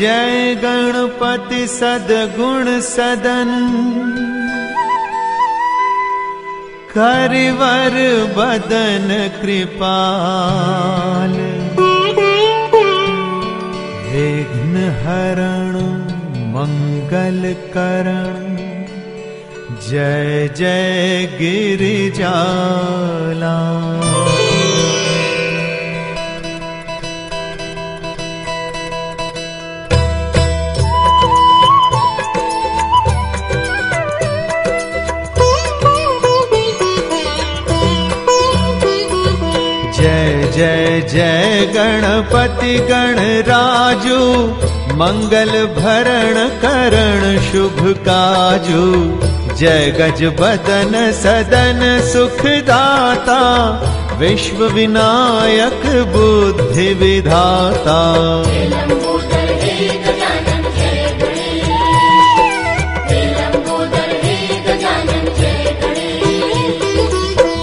जय गणपति सदगुण सदन। करिवर बदन कृपाल। विघ्न हरण मंगल करण। जय जय गिरिजाला जय जय गणपति गणराजु मङ्गल भरण करण शुभ काजु। जय गज बदन सदन सुखदाता विश्व विनायक बुद्धि विधाता।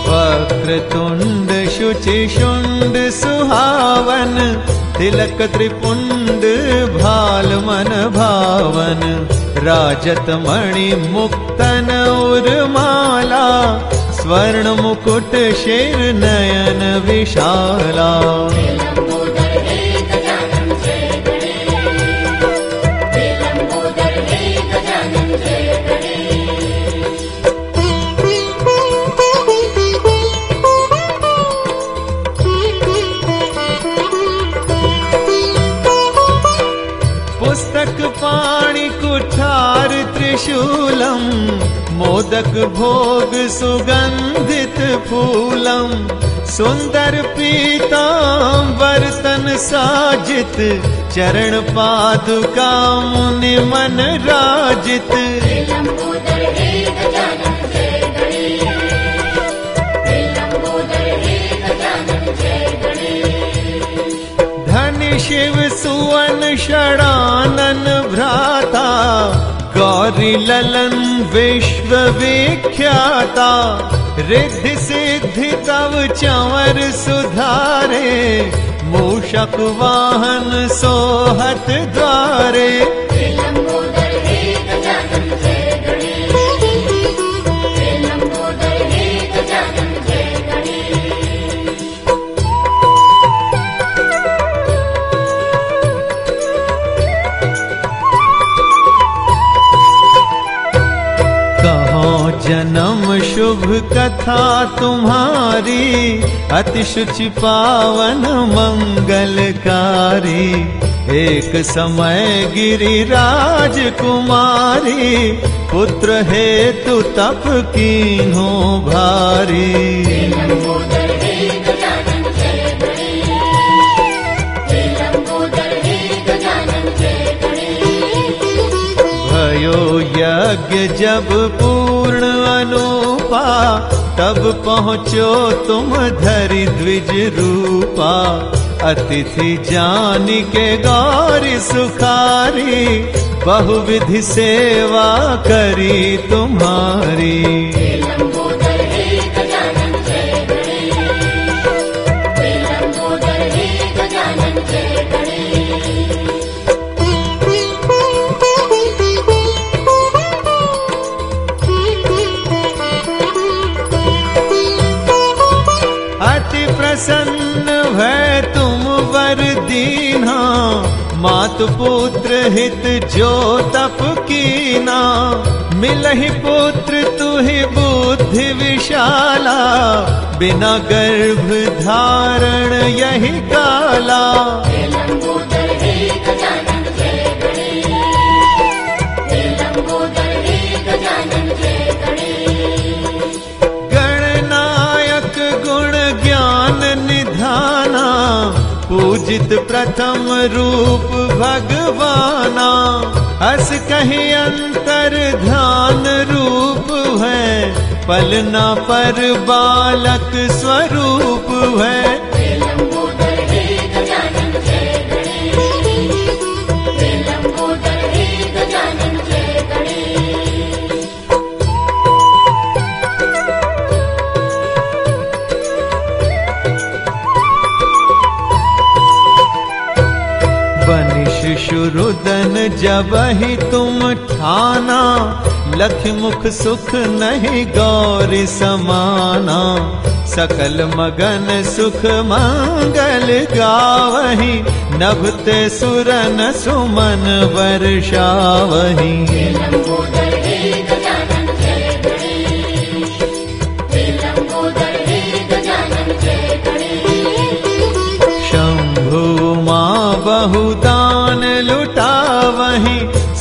वक्त्र तुन्द शुचिषु सुहावन तिलक त्रिपुण्ड भाल मन भावन राजत मणि मुक्तन उर्माला स्वर्ण मुकुट शेर नयन विशाला मोदक भोग सुगन्धित फूलम् सुन्दर पीताम्बरतन साजित चरण पादुका मुनि मन राजित शिव सुवन षडानन भ्राता गौरी ललन विश्व विख्याता रिद्धि सिद्धि तव चंवर सुधारे मूषक वाहन सोहत द्वारे कथा तुम्हारी अति शुचि पावन मंगलकारी। एक समय गिरिराज कुमारी, पुत्र हेतु तप भारी। हे भयो यज्ञ जब पूर्ण अनुपा तब पहुँचो तुम धरि द्विज रूपा। अतिथि जान के गौरी सुखारी, बहुविधि सेवा करी तुम्हारी। मात पुत्र हित जो तप कीना। मिलहि पुत्र तुहि बुद्धि विशाला। बिना गर्भ धारण यही काला। पूजित प्रथम रूप भगवाना अस कहीं अंतर ध्यान रूप है, पलना पर बालक स्वरूप है। बनिश शिशुरुदन जब ही तुम ठाना लख मुख सुख नहीं गौर समाना। सकल मगन सुख मंगल गावही, नभते सुरन सुमन वर्षावही।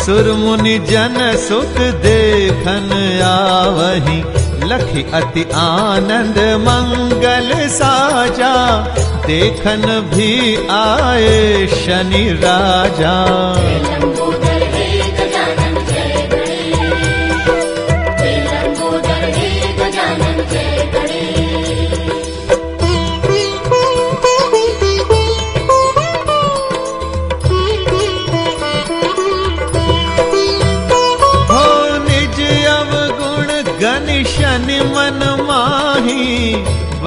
लुटावही सुर मुनि जन सुख देखन आवही लखी अति आनंद मंगल साजा। देखन भी आए शनि राजा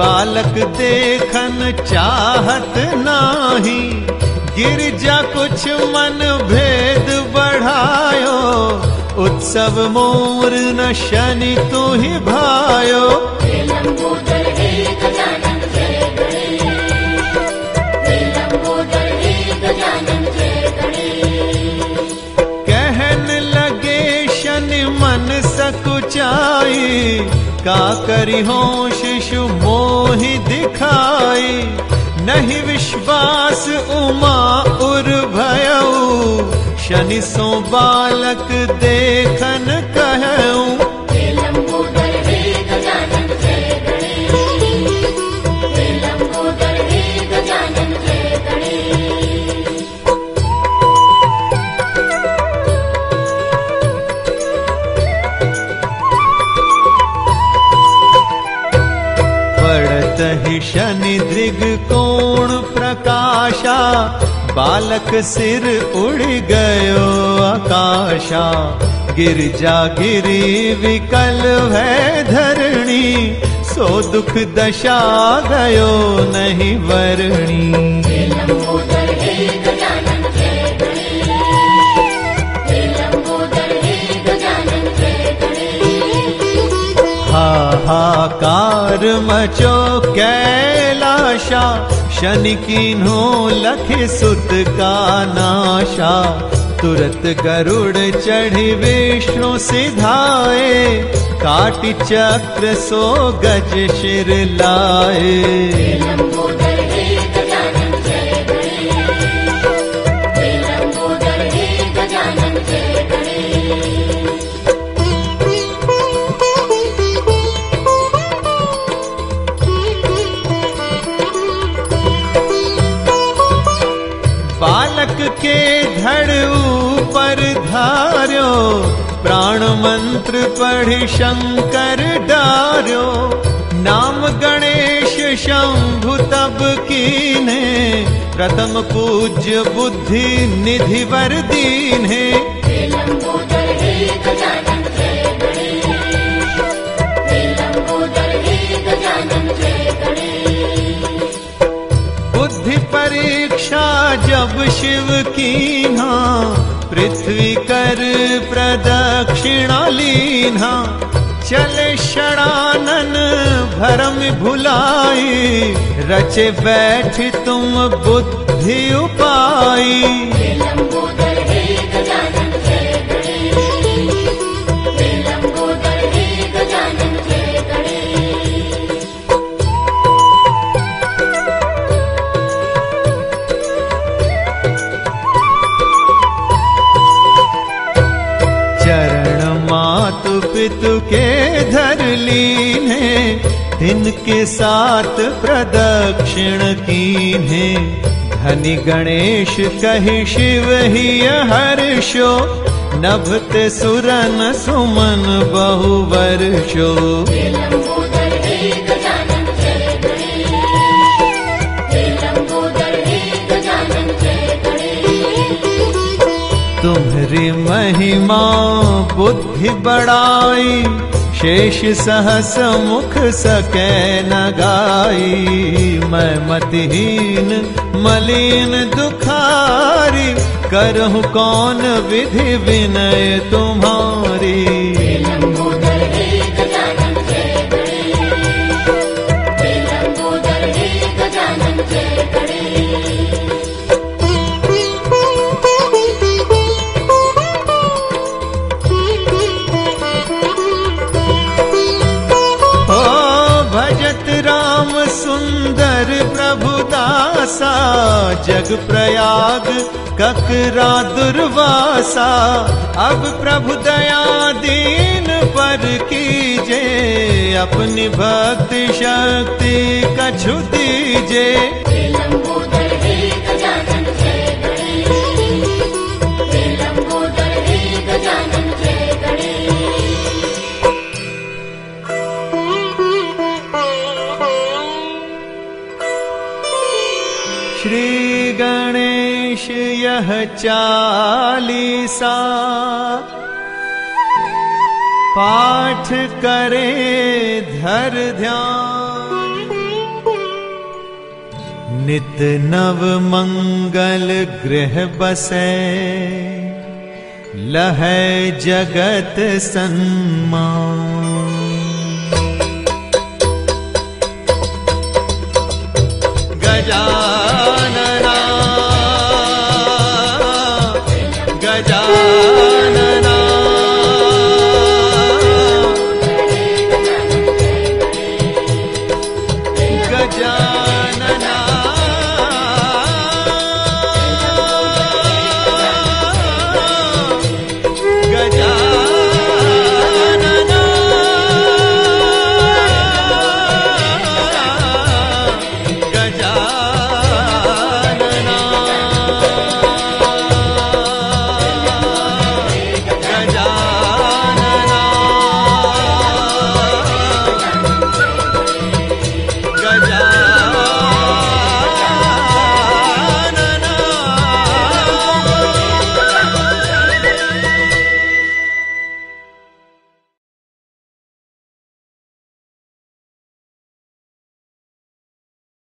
बालक देखन चाहत नाही, गिरजा कुछ मन भेद बढ़ायो, उत्सव मोर न शनि तू ही भायो का करी हो शिशु मोहि दिखाई, नहीं विश्वास उमा उर भयऊ। शनि सो बालक देखन कहूँ बालक सिर उड़ गयो आकाशा गिरजा गिरी विकल है धरणी, सो दुख दशा गयो नहीं वरणी। हाहाकार मचो कैलाशा शनि कीन्हो लख सुत का नाशा। तुरत गरुड़ चढ़ी विष्णु सिधाए काटि चक्र सो गज शिर लाए ऊपर धार्यो, प्राण मंत्र पढ़ी शंकर डार्यो। नाम गणेश शंभु तब कीने, प्रथम पूज्य बुद्धि निधि वर दीन्हे जब शिव कीन्हा पृथ्वी कर प्रदक्षिणा लीना चले शरानन भरम भुलाई, रचे बैठ तुम बुद्धि उपाई। पितु के धर है इनके साथ प्रदक्षिण कीन्हे धनि गणेश कहि, शिव ही हर्षो, नभते सुरन सुमन बहु वर्षो महिमा बुद्धि बड़ाई शेष सहस मुख सके न गाई। मैं मतहीन, मलिन, दुखारी, करहु कौन विधि विनय तुम्हारी? प्रयाग, ककरा दुर्वासा। अब प्रभु दया दीन पर कीजे, अपनी भक्ति शक्ति कछु दीजे। श्री गणेश यह चालीसा। पाठ करे धर ध्यान। नित नव मंगल गृह बसे। लह जगत सन्मान। गजा